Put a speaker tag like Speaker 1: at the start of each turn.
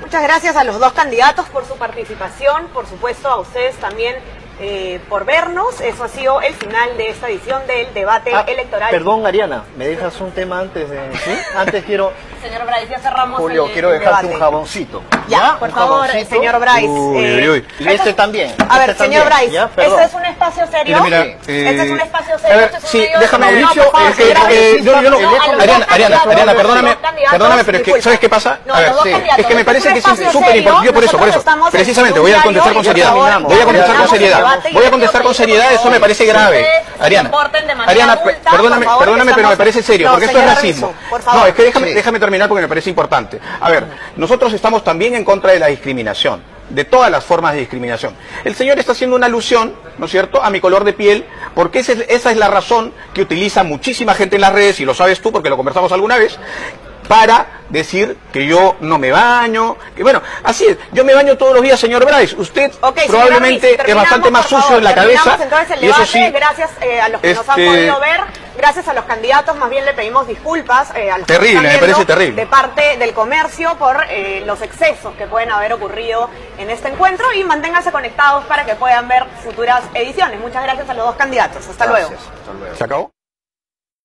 Speaker 1: Muchas gracias a los dos candidatos por su participación, por supuesto a ustedes también eh, por vernos. Eso ha sido el final de esta edición del debate
Speaker 2: Ah,
Speaker 1: electoral.
Speaker 2: Perdón, Ariana, ¿me dejas un tema antes de...? ¿sí? Antes quiero...
Speaker 1: Señor Bryce, ya cerramos
Speaker 2: Julio,
Speaker 1: el,
Speaker 2: quiero
Speaker 1: el
Speaker 2: dejarte
Speaker 1: debate.
Speaker 2: un jaboncito.
Speaker 1: Ya, por favor,
Speaker 2: jaboncito.
Speaker 1: señor Bryce.
Speaker 3: Uy,
Speaker 1: eh,
Speaker 3: uy, uy.
Speaker 2: Y este también.
Speaker 1: A ver,
Speaker 2: este
Speaker 1: señor
Speaker 2: también,
Speaker 1: Bryce. ¿este es un espacio serio?
Speaker 3: Mira, mira,
Speaker 1: este es un
Speaker 3: eh,
Speaker 1: espacio
Speaker 3: a ver, sí, déjame, Mauricio, Ariana, Ariana, Ariana, perdóname, perdóname, pero es que. ¿sabes qué pasa? A ver, sí, es que me parece que es súper importante. Yo por eso, por eso, precisamente, voy a contestar con seriedad. Voy a contestar con seriedad. Voy a contestar con seriedad, eso me parece grave. Ariana, Ariana, perdóname, perdóname, pero me parece serio, porque esto es racismo. No, es que déjame, déjame terminar porque me parece importante. A ver, nosotros estamos también en contra de la discriminación, de todas las formas de discriminación. El señor está haciendo una alusión, ¿no es cierto?, a mi color de piel, porque esa es, esa es la razón que utiliza muchísima gente en las redes, y lo sabes tú porque lo conversamos alguna vez, para decir que yo no me baño, que bueno, así es, yo me baño todos los días, señor Bryce, usted probablemente es bastante más sucio
Speaker 1: favor,
Speaker 3: en la cabeza,
Speaker 1: entonces el
Speaker 3: y eso sí,
Speaker 1: gracias eh, a los que nos han
Speaker 3: Este-
Speaker 1: podido ver, gracias a los candidatos, más bien le pedimos disculpas eh, a los que
Speaker 3: Terrible,
Speaker 1: nos están
Speaker 3: me parece
Speaker 1: viendo
Speaker 3: terrible.
Speaker 1: de parte del comercio por eh, los excesos que pueden haber ocurrido en este encuentro y manténganse conectados para que puedan ver futuras ediciones. Muchas gracias a los dos candidatos. Hasta luego.
Speaker 2: Hasta luego.
Speaker 3: ¿se acabó?